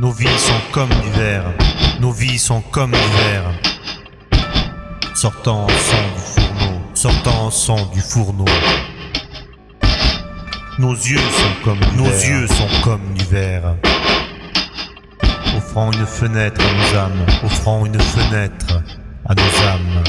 Nos vies sont comme l'hiver, nos vies sont comme l'hiver. Sortant en sang du fourneau, sortant en sang du fourneau. Nos yeux sont comme nos yeux sont comme l'hiver. Offrant une fenêtre à nos âmes, offrant une fenêtre à nos âmes.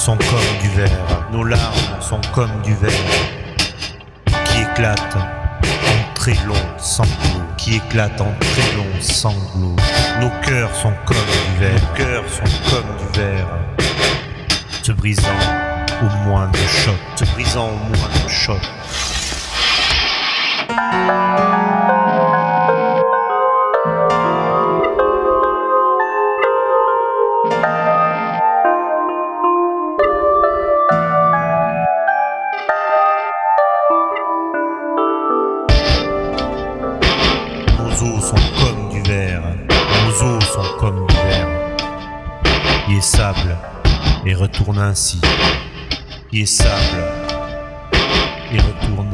Sont comme du verre, nos larmes sont comme du verre. Qui éclate en très longs sanglots, qui éclate en très longs sanglots. Nos cœurs sont comme du verre, nos cœurs sont comme du verre, se brisant au moindre choc, se brisant au moindre choc. sont comme du verre, nos os sont comme du verre. Il est sable et retourne ainsi. Il est sable et retourne